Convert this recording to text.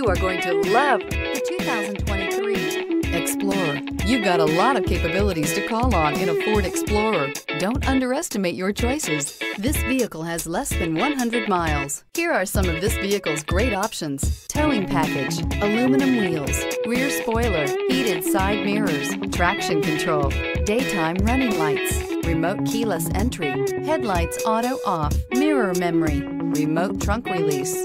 You are going to love the 2023 Explorer. You've got a lot of capabilities to call on in a Ford Explorer. Don't underestimate your choices. This vehicle has less than 100 miles. Here are some of this vehicle's great options. Towing package, aluminum wheels, rear spoiler, heated side mirrors, traction control, daytime running lights, remote keyless entry, headlights auto off, mirror memory, remote trunk release.